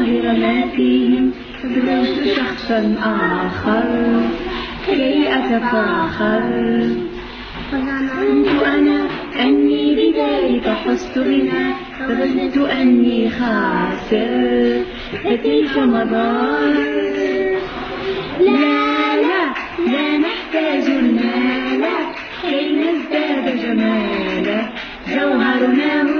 ظاهر ما فيهم شخصا آخر. كي أتفاخر. ظننت أنا أني بذلك حزت بنا. فظننت أني خاسر. فتلك مضار لا لا لا نحتاج المال. كي نزداد جمالا. جوهرنا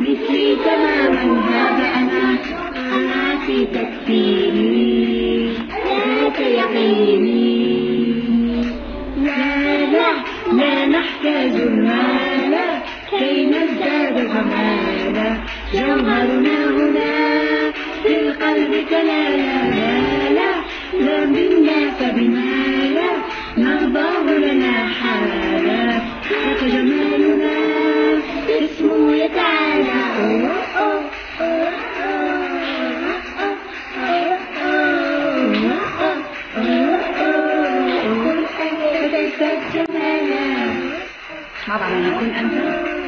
مثلي تماما هذا أنا قناعتي تكفيني ذاك يقيني لا لا لا نحتاج المال كي نزداد جمالا جوهرنا هنا في القلب لا لا لا لا لا بالناس 妈把他们都安顿